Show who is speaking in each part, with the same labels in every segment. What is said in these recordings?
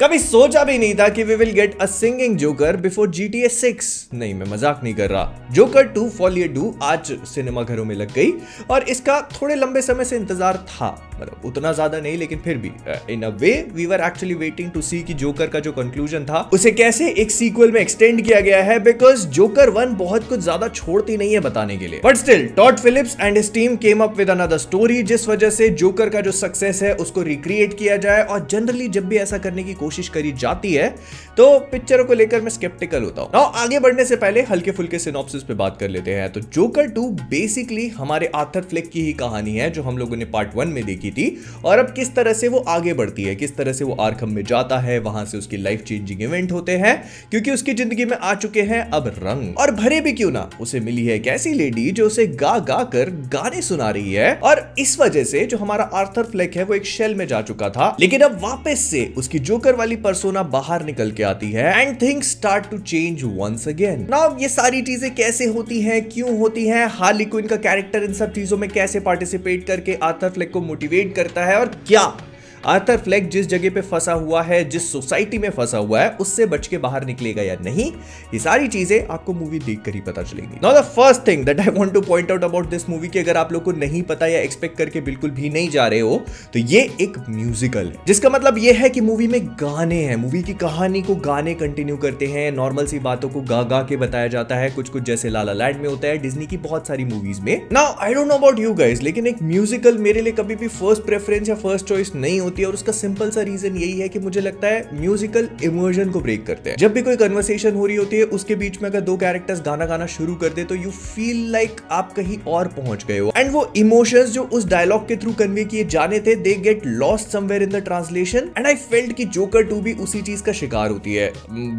Speaker 1: कभी सोचा भी नहीं था कि we will get a singing Joker before G T S six नहीं, मैं मज़ाक नहीं कर रहा। जोकर टू फॉलियर टू आज सिनेमा घरों में लग गई और इसका थोड़े लंबे समय से इंतज़ार था। मतलब उतना ज़्यादा नहीं, लेकिन फिर भी in a way we were actually waiting to see कि जोकर का जो कंक्लूजन था, उसे कैसे एक सीक्वल में एक्सटेंड किया गया है बिकॉज़ जोकर वन बहुत कुछ ज़्यादा छोड़ती नहीं है बताने के लिए। But still Todd Phillips and his team came up with another story जिस वजह से जोकर का जो सक्सेस है, उसको रिक्रिएट किया जाए और जनरली जब भी ऐसा करने की कोशिश करी जाती है तो पिक्चरों को लेकर मैं स्केप्टिकल होता हूँ। आगे बढ़ने से पहले हल्के फुल्के सिनॉप्सिस पे बात कर लेते हैं। तो जोकर टू बेसिकली हमारे आर्थर फ्लिक की ही कहानी है, जो हम लोगों ने पार्ट वन में देखी थी। और अब किस तरह से वो आगे बढ़ती है, किस तरह से वो आर्खम में जाता है, वहाँ से उसकी लाइफ चेंजिंग इवेंट होते हैं, क्योंकि उसकी ज़िंदगी में आ चुके हैं अब रंग। और भरे भी क्यों ना, उसे मिली है एक ऐसी लेडी जो उसे गा गा कर गाने सुना रही है। और इस वजह से जो हमारा आर्थर फ्लेक है, वो एक शेल में जा चुका था। लेकिन अब वापस से उसकी जोकर वाली परसोना बाहर निकल के आती है and things start to change once again now ये सारी चीज़ें कैसे होती हैं, क्यों होती हैं हार्ली क्विन का कैरेक्टर इन सब चीज़ों में कैसे पार्टिसिपेट करके आर्थर फ्लेक को मोटिवेट करता है और क्या? आर्थर फ्लैग जिस जगह पे फंसा हुआ है, जिस सोसाइटी में फंसा हुआ है, उससे बच के बाहर निकलेगा या नहीं, ये सारी चीज़ें आपको मूवी देखकर ही पता चलेगी। Now the first thing that I want to point out about this movie की अगर आप लोग को नहीं पता या एक्सपेक्ट करके बिल्कुल भी नहीं जा रहे हो तो ये एक म्यूजिकल है। जिसका मतलब ये है कि मूवी में गाने हैं। मूवी की कहानी को गाने कंटिन्यू करते हैं। नॉर्मल सी बातों को गा गा के बताया जाता है। कुछ कुछ जैसे लाला लैंड में होता है। डिज्नी की बहुत सारी मूवीज़ में। Now I don't know about you guys लेकिन एक म्यूजिकल मेरे लिए कभी भी फ़र्स्ट प्रेफरेंस या फ़र्स्ट चॉइस नहीं होती। है और उसका सिंपल सा रीजन यही है कि मुझे लगता है म्यूजिकल इमोशन को ब्रेक करते हैं। जब भी कोई कन्वर्सेशन हो रही होती है, उसके बीच में अगर दो कैरेक्टर्स गाना गाना शुरू कर दे तो यू फील लाइक आप कहीं और पहुँच गए हो। एंड वो इमोशंस जो उस डायलॉग के थ्रू कन्वे किए जाने थे they get lost somewhere in the translation and I felt कि जोकर टू भी उसी चीज़ का शिकार होती है।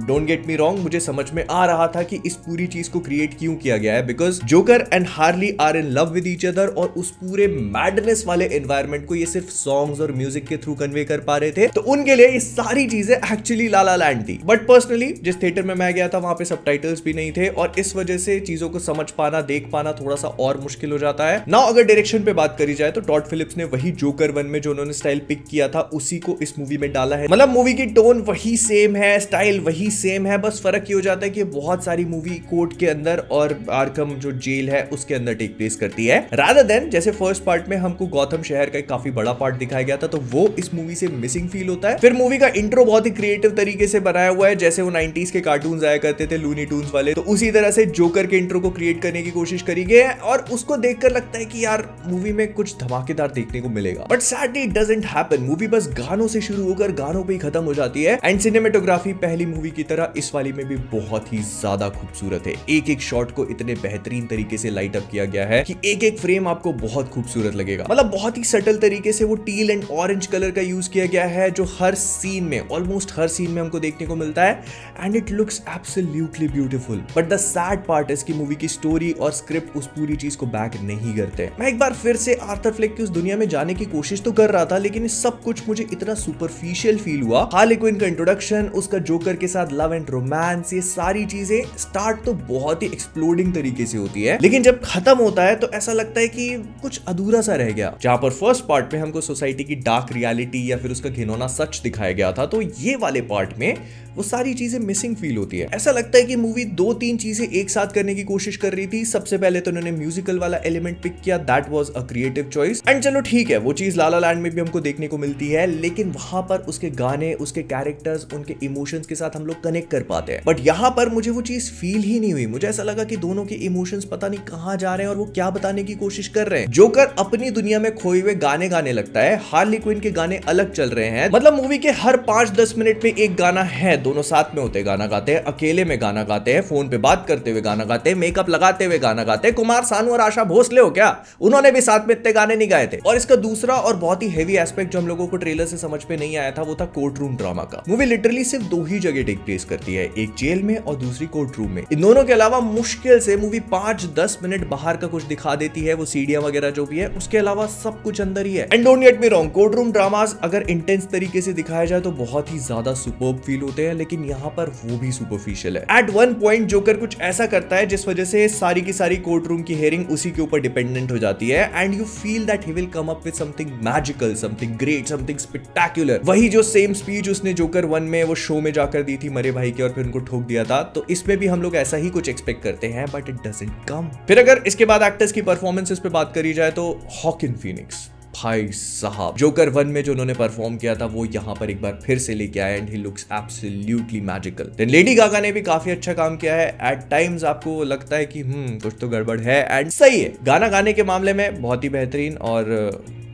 Speaker 1: डोंट गेट मी रॉन्ग मुझे समझ में आ रहा था कि इस पूरी चीज़ को क्रिएट क्यों किया गया है। Because Joker and Harley are in love with each other और उस पूरे मैडनेस वाले एनवायरमेंट को ये सिर्फ़ सॉन्ग्स और म्यूज़िक के थ्रू कन्वे कर पा रहे थे तो उनके लिए ये सारी चीज़ें एक्चुअली लाला लैंड थी। बट पर्सनली जिस थिएटर में मैं गया था, वहाँ पे सब भी नहीं थे, और इस वजह से चीज़ों को समझ पाना, देख पाना थोड़ा सा और मुश्किल हो जाता है। ना अगर डायरेक्शन पे बात करी जाए तो टॉट फिलिप्स ने वही जोकर वन में जो उन्होंने स्टाइल पिक किया था, उसी को इस मूवी में डाला है। मतलब मूवी की टोन वही सेम है स्टाइल वही सेम है, बस फ़र्क ये हो जाता है कि बहुत सारी मूवी कोर्ट के अंदर और आर्कम जो जेल है, उसके अंदर टेक प्लेस करती है। रादर देन जैसे फ़र्स्ट पार्ट में हमको गौतम शहर का एक काफ़ी बड़ा पार्ट दिखाया गया था तो वो इस मूवी से मिसिंग फील होता है। फिर मूवी का इंट्रो बहुत ही क्रिएटिव तरीके से बनाया हुआ है, जैसे वो नाइनटीज के कार्टून आया करते थे लूनी टून्स वाले। तो उसी तरह से जोकर के इंट्रो को क्रिएट करने की कोशिश करी गई है और उसको देखकर लगता है कि यार मूवी में कुछ धमाकेदार देखने को मिलेगा। But sadly doesn't happen movie बस गानों से शुरू होकर गानों पे ही खत्म हो जाती है। एंड सिनेमेटोग्राफी पहली मूवी की तरह इस वाली में भी बहुत ही ज़्यादा खूबसूरत है। एक एक शॉट को इतने बेहतरीन तरीके से लाइट अप किया गया है कि एक एक फ्रेम आपको बहुत खूबसूरत लगेगा। मतलब बहुत ही सटल तरीके से वो टील एंड ऑरेंज कलर का यूज़ किया गया है, जो हर सीन में ऑलमोस्ट हर सीन में हमको देखने को मिलता है and it looks absolutely beautiful but the sad part is की मूवी की स्टोरी और स्क्रिप्ट उस पूरी चीज़ को बैक नहीं करते. मैं एक बार फिर से आर्थर फ्लेक की उस दुनिया में जाने की कोशिश तो कर रहा था, लेकिन सब कुछ मुझे इतना सुपरफिशियल फील हुआ। हाल का इंट्रोडक्शन उसका जोकर के साथ लव एंड रोमांस ये सारी चीज़ें स्टार्ट तो बहुत ही एक्सप्लोडिंग तरीके से होती है। लेकिन जब खत्म होता है तो ऐसा लगता है कि कुछ अधूरा सा रह गया। जहाँ पर फ़र्स्ट पार्ट में हमको सोसाइटी की डार्क रियलिटी या फिर उसका घिनौना सच दिखाया गया था तो ये वाले पार्ट में वो सारी चीज़ें मिसिंग फील होती है। ऐसा लगता है कि मूवी दो तीन चीज़ें एक साथ करने की कोशिश कर रही थी। सबसे पहले तो उन्होंने म्यूजिकल वाला एलिमेंट पिक किया। That was a creative choice and चलो ठीक है, वो चीज़ लाला लैंड में भी हमको देखने को मिलती है, लेकिन वहाँ पर उसके गाने, उसके कैरेक्टर्स उनके इमोशंस के साथ हम लोग कनेक्ट कर पाते हैं। बट यहाँ पर मुझे वो चीज़ फील ही नहीं हुई। मुझे ऐसा लगा कि दोनों के इमोशंस पता नहीं कहाँ जा रहे हैं और वो क्या बताने की कोशिश कर रहे हैं। जोकर अपनी दुनिया में खोए हुए गाने गाने लगता है। हार्ली क्विन के गाने अलग चल रहे हैं। मतलब मूवी के हर पाँच दस मिनट में एक गाना है दोनों साथ में होते गाना गाते हैं, अकेले में गाना गाते हैं, फ़ोन पे बात करते हुए गाना गाते हैं मेकअप लगाते हुए गाना गाते हैं। कुमार, सानू और आशा भोसले हो क्या? उन्होंने भी साथ में इतने गाने नहीं गाए थे। और इसका दूसरा और बहुत ही हेवी एस्पेक्ट जो हम लोगों को ट्रेलर से समझ में नहीं आया था, वो था कोर्ट रूम ड्रामा का। मूवी लिटरली सिर्फ़ दो ही जगह टेक प्लेस करती है, एक जेल में और दूसरी कोर्ट रूम में। इन दोनों के अलावा मुश्किल से मूवी पाँच दस मिनट बाहर का कुछ दिखा देती है, वो सीढ़ियाँ वगैरह जो भी है, उसके अलावा सब कुछ अंदर ही है। And don't get me wrong court room dramas अगर इंटेंस तरीके से दिखाया जाए तो बहुत ही ज़्यादा सुपर फील होते हैं लेकिन यहाँ पर वो भी सुपरफिशियल है। एट वन पॉइंट जोकर कुछ ऐसा करता है, जिस वजह से सारी की सारी कोर्ट रूम की हेयरिंग उसी के ऊपर डिपेंडेंट हो जाती है and you feel that he will come up with something magical something great something spectacular वही जो सेम स्पीच उसने जोकर वन में, वो शो में जाकर दी थी मरे भाई के, और फिर उनको ठोक दिया था तो इसमें भी हम लोग ऐसा ही कुछ एक्सपेक्ट करते हैं बट इट डजेंट कम फिर अगर इसके बाद एक्टर्स की परफॉर्मेंसेस पे बात करी जाए तो हॉकिन फिनिक्स भाई साहब। जोकर वन में जो उन्होंने परफॉर्म किया था, वो यहाँ पर एक बार फिर से लेके आया and he looks absolutely magical then Lady Gaga ने भी काफ़ी अच्छा काम किया है। एट टाइम्स आपको लगता है कि हम्म कुछ तो गड़बड़ है। एंड सही है, गाना गाने के मामले में बहुत ही बेहतरीन और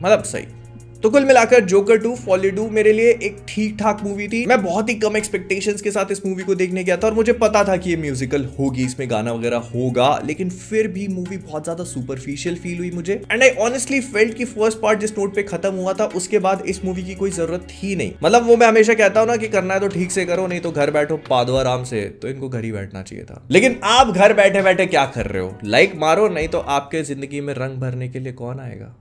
Speaker 1: मतलब सही। तो कुल मिलाकर जोकर टू फॉलीडू मेरे लिए एक ठीक ठाक मूवी थी। मैं बहुत ही कम एक्सपेक्टेशंस के साथ इस मूवी को देखने गया था और मुझे पता था कि ये म्यूजिकल होगी, इसमें गाना वगैरह होगा, लेकिन फिर भी मूवी बहुत ज़्यादा सुपरफिशियल फील हुई मुझे। एंड आई ऑनेस्टली फेल्ट की फ़र्स्ट पार्ट जिस नोट पे खत्म हुआ था, उसके बाद इस मूवी की कोई ज़रूरत ही नहीं। मतलब वो मैं हमेशा कहता हूँ ना कि करना है तो ठीक से करो, नहीं तो घर बैठो पादो आराम से तो इनको घर ही बैठना चाहिए था। लेकिन आप घर बैठे बैठे क्या कर रहे हो? लाइक मारो, नहीं तो आपके ज़िंदगी में रंग भरने के लिए कौन आएगा?